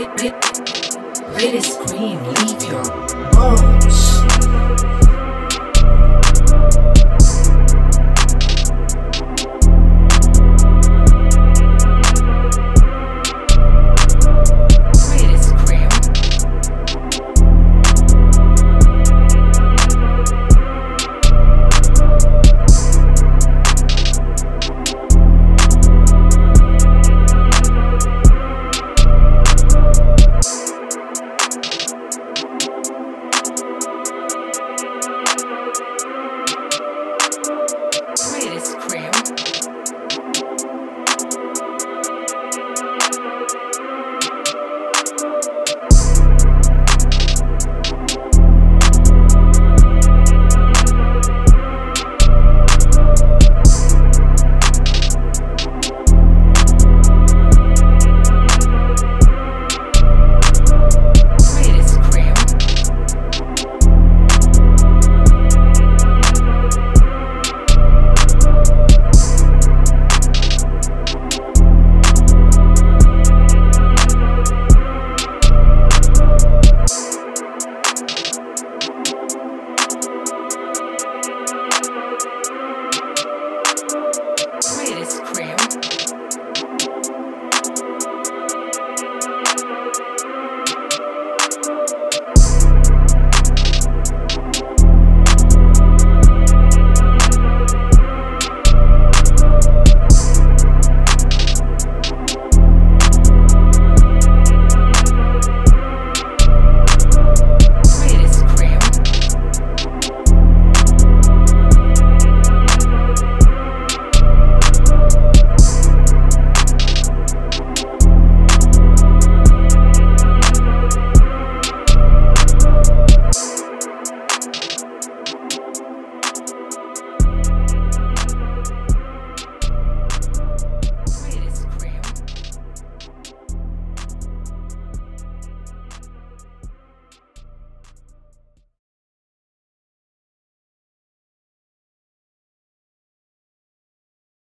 Really scream, leave your bones.